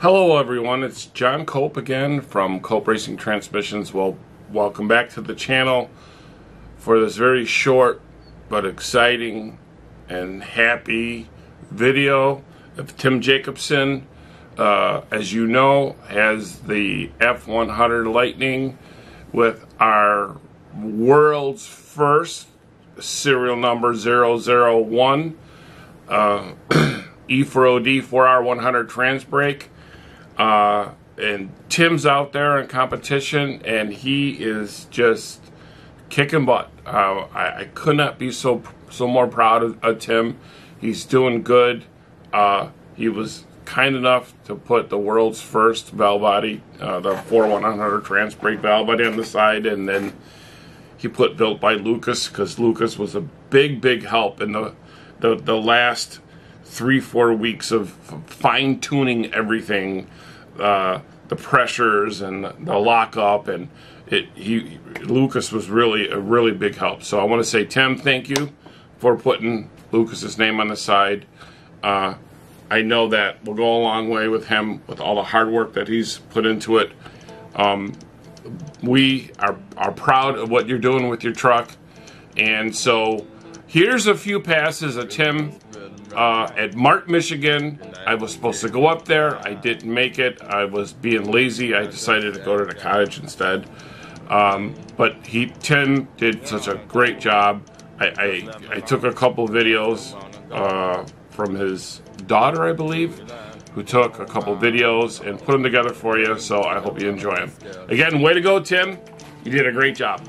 Hello everyone, it's John Cope again from Cope Racing Transmissions. Well, welcome back to the channel for this very short but exciting and happy video of Tim Jacobson. Uh, as you know, has the F100 Lightning with our world's first serial number 001 uh, E4OD 4R100 trans brake. Uh, and Tim's out there in competition, and he is just kicking butt. Uh, I, I, could not be so so more proud of, of Tim. He's doing good. Uh, he was kind enough to put the world's first valve body, uh, the 4100 trans brake valve body on the side, and then he put built by Lucas because Lucas was a big, big help in the the, the last three, four weeks of fine tuning everything uh, the pressures and the lockup, and it he Lucas was really a really big help. So I want to say Tim, thank you for putting Lucas's name on the side. Uh, I know that will go a long way with him with all the hard work that he's put into it. Um, we are are proud of what you're doing with your truck, and so here's a few passes of Tim uh, at Martin, Michigan. I was supposed to go up there. I didn't make it. I was being lazy. I decided to go to the cottage instead. Um, but he Tim did such a great job. I, I, I took a couple videos uh, from his daughter, I believe, who took a couple videos and put them together for you. So I hope you enjoy them. Again, way to go, Tim. You did a great job.